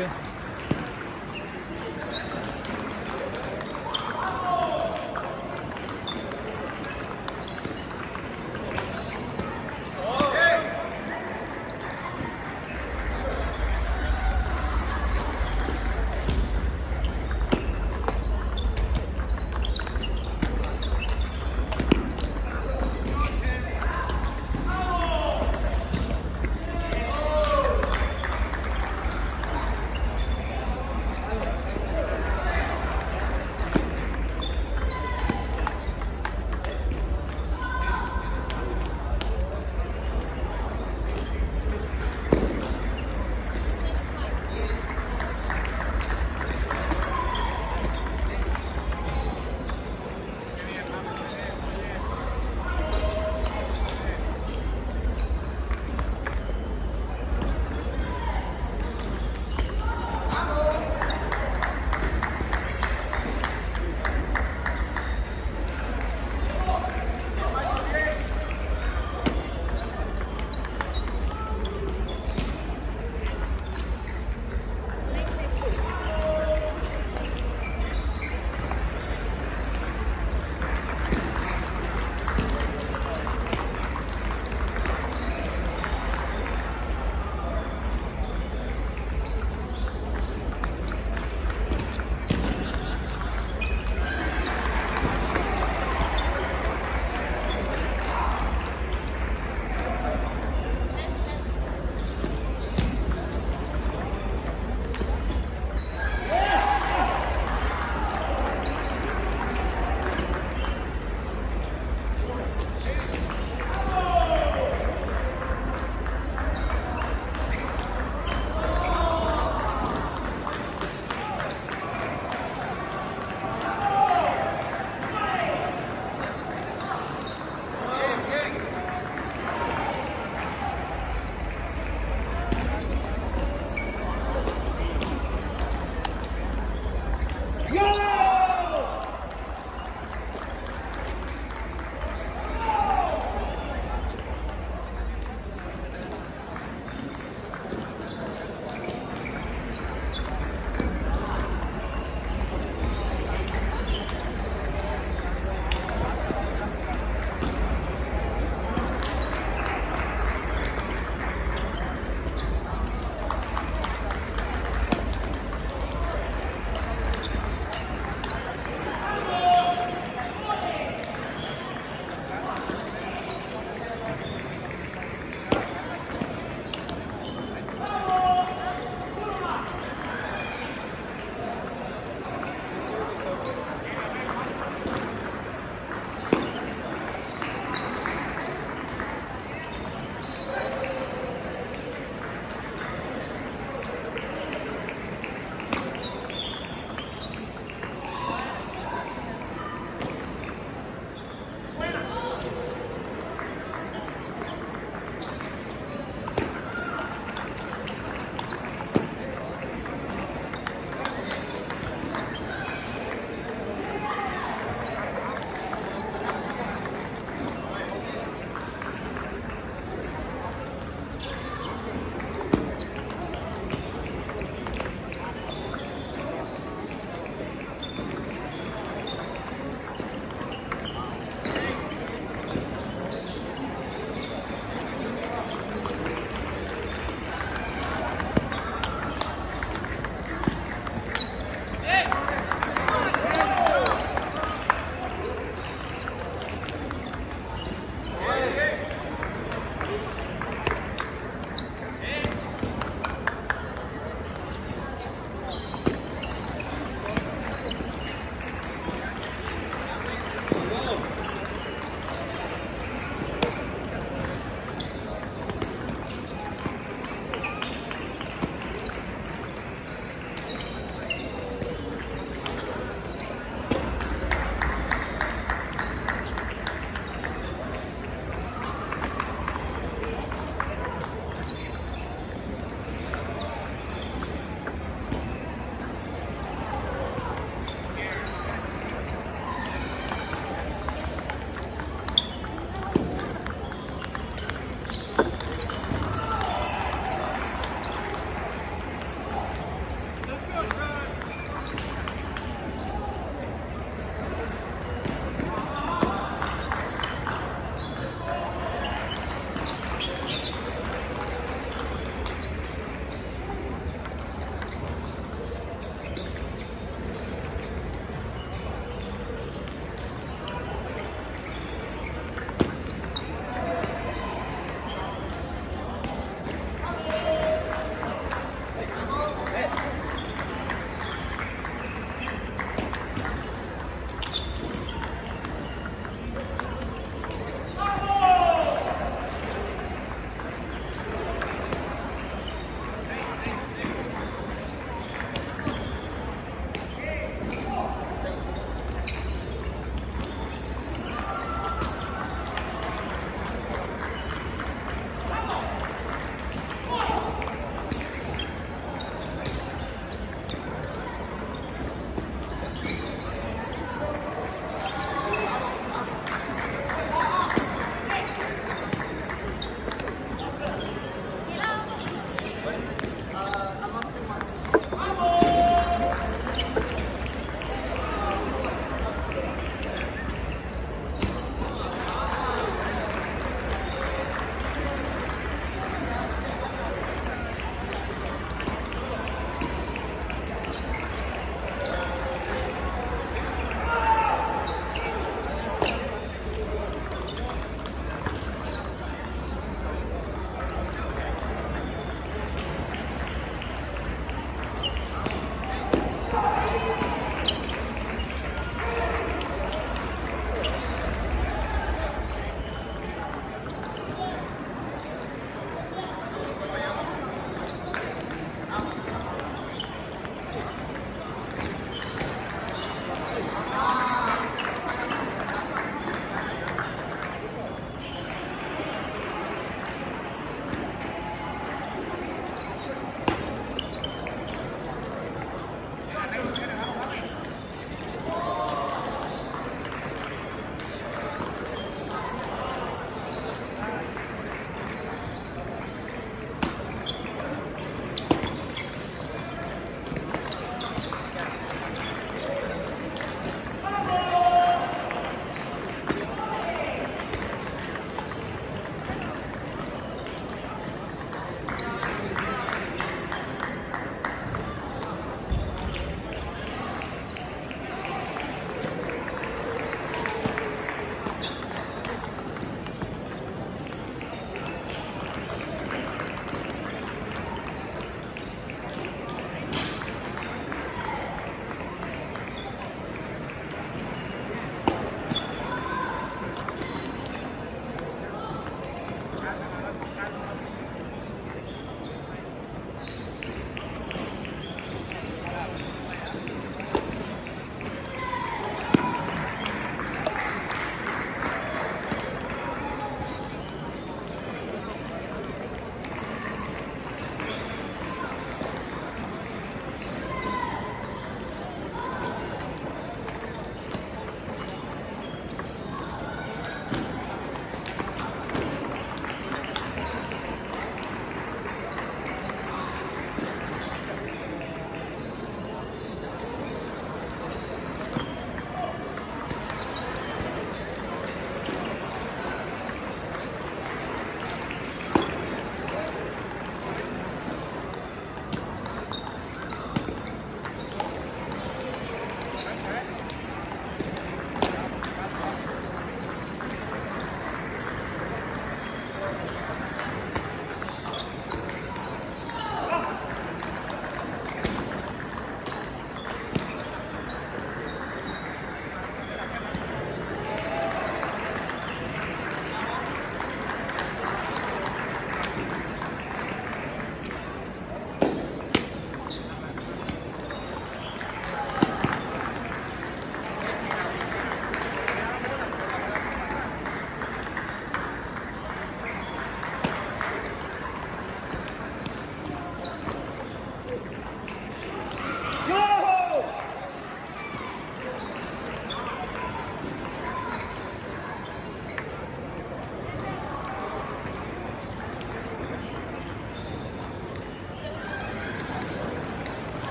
Окей.